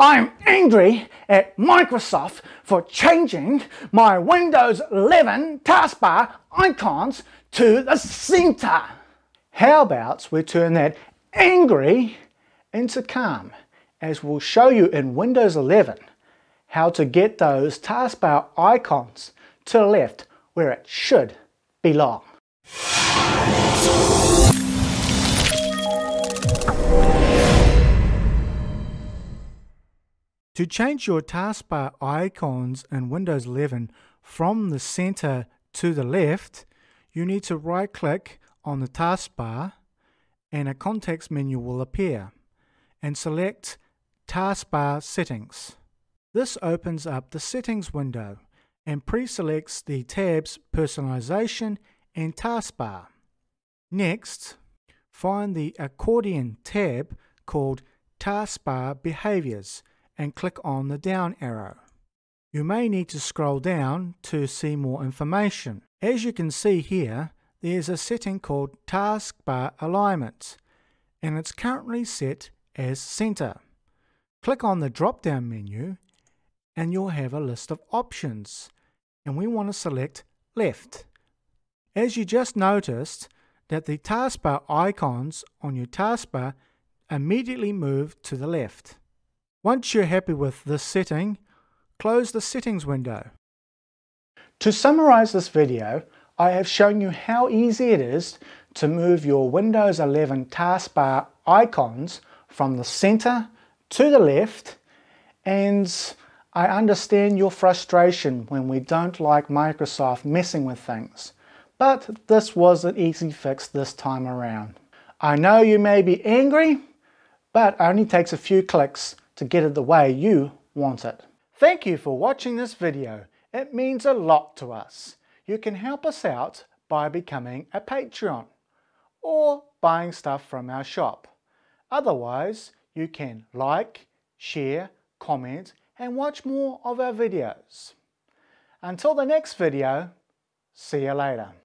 I'm angry at Microsoft for changing my Windows 11 taskbar icons to the center. How about we turn that angry into calm as we'll show you in Windows 11 how to get those taskbar icons to the left where it should belong. To change your taskbar icons in Windows 11 from the center to the left, you need to right click on the taskbar and a context menu will appear and select Taskbar Settings. This opens up the Settings window and pre-selects the tabs Personalization and Taskbar. Next, find the accordion tab called Taskbar Behaviors and click on the down arrow. You may need to scroll down to see more information. As you can see here, there's a setting called Taskbar Alignment, and it's currently set as Center. Click on the drop-down menu and you'll have a list of options, and we want to select Left. As you just noticed, that the taskbar icons on your taskbar immediately move to the left. Once you're happy with this setting, close the settings window. To summarize this video, I have shown you how easy it is to move your Windows 11 taskbar icons from the center to the left and I understand your frustration when we don't like Microsoft messing with things. But this was an easy fix this time around. I know you may be angry, but it only takes a few clicks to get it the way you want it. Thank you for watching this video. It means a lot to us. You can help us out by becoming a Patreon or buying stuff from our shop. Otherwise, you can like, share, comment and watch more of our videos. Until the next video, see you later.